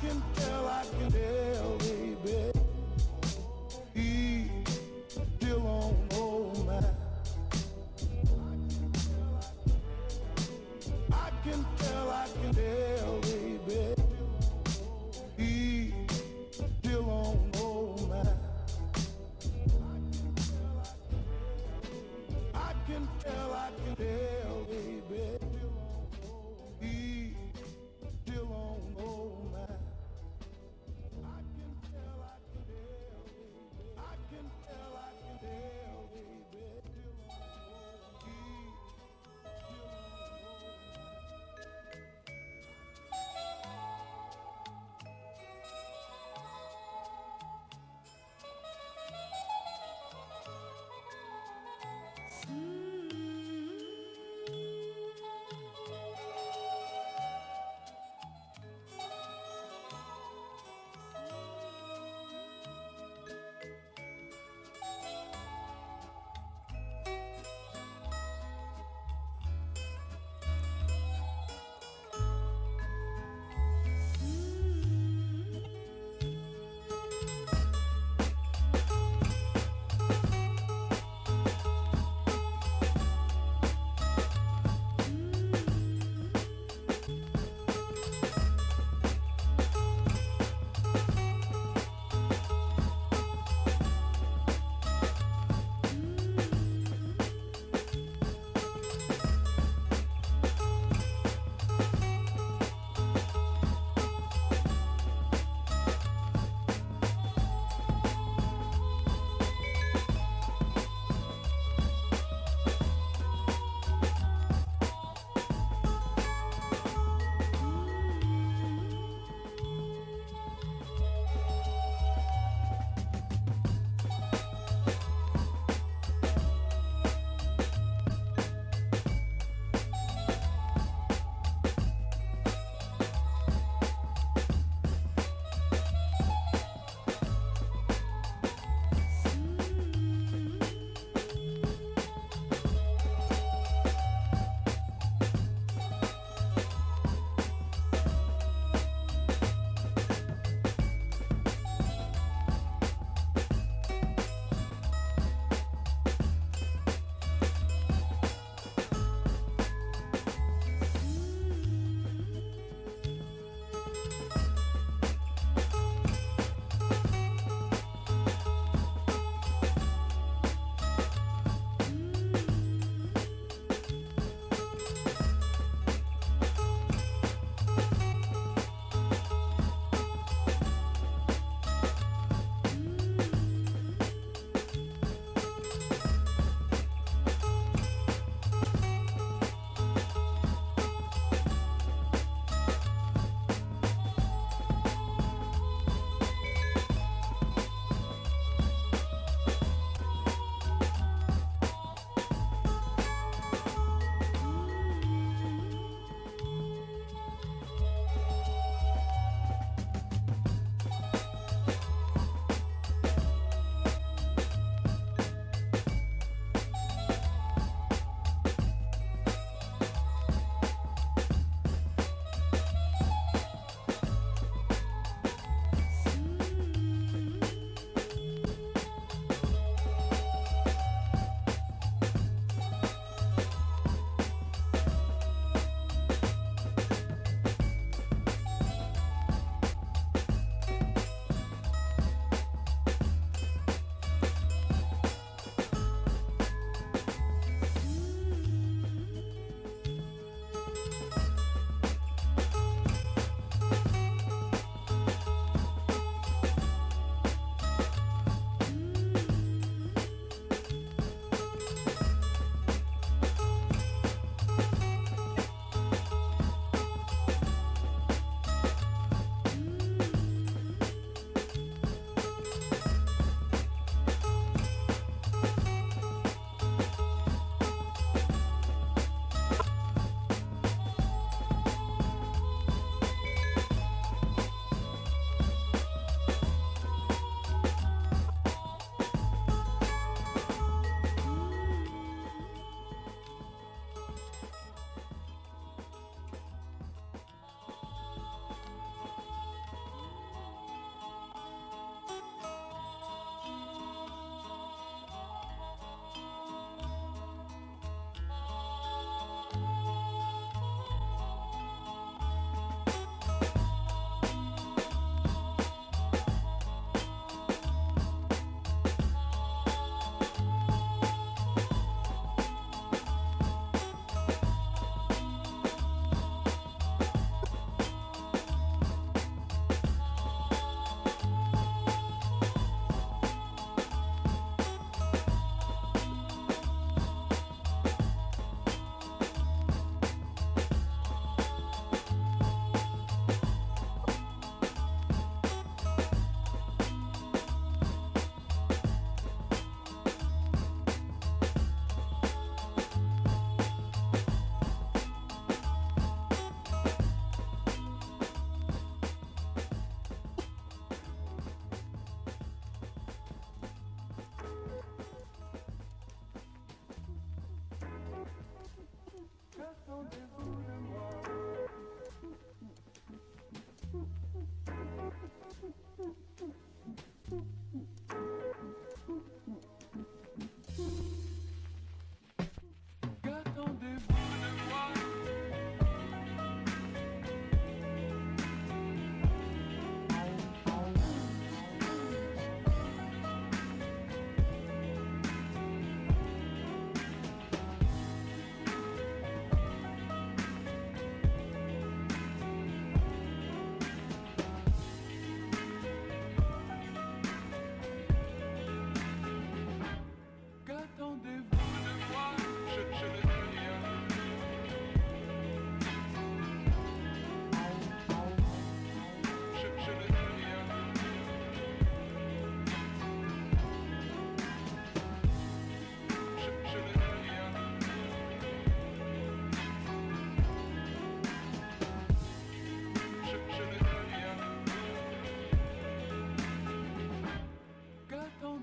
can tell, I can tell, baby. He still on old man. I can tell, I can tell, baby. He still on old man. I can tell, I can tell,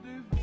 this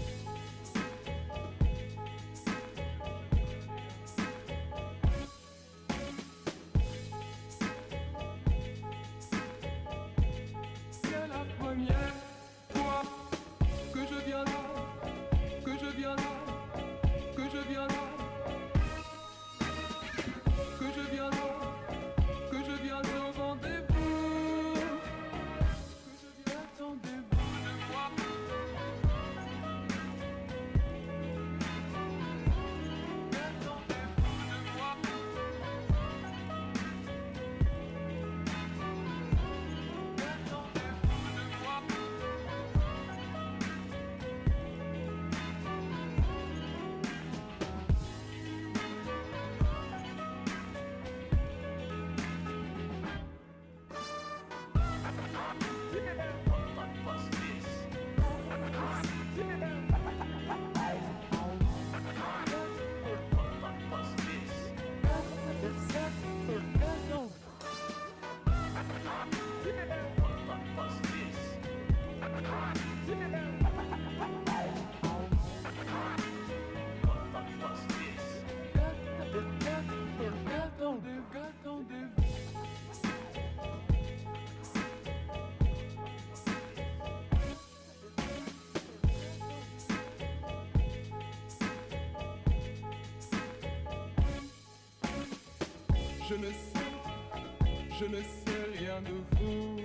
Je ne sais, je ne sais rien de vous.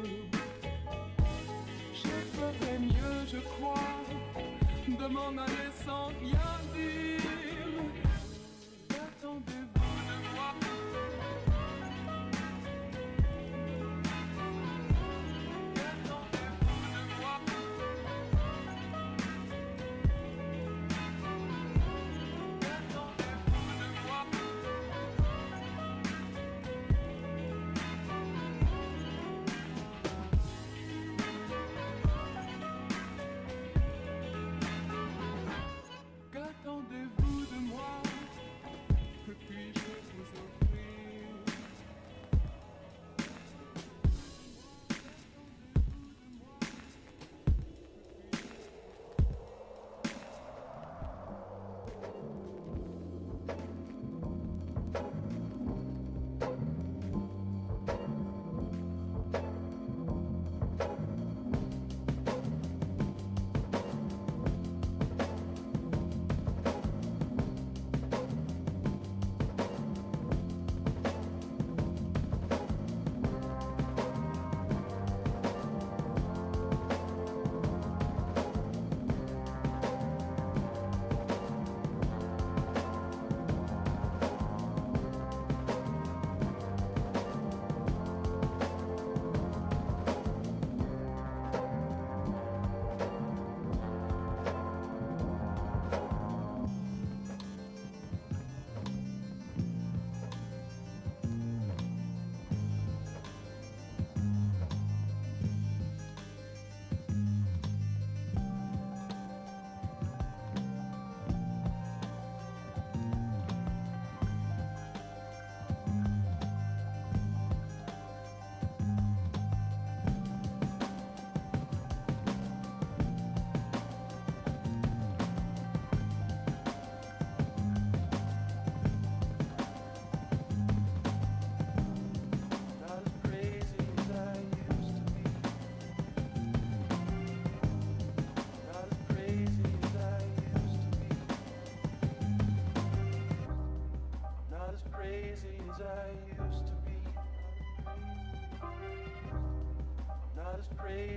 Je ferais mieux, je crois, de m'en aller sans rien dire.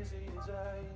Crazy as I.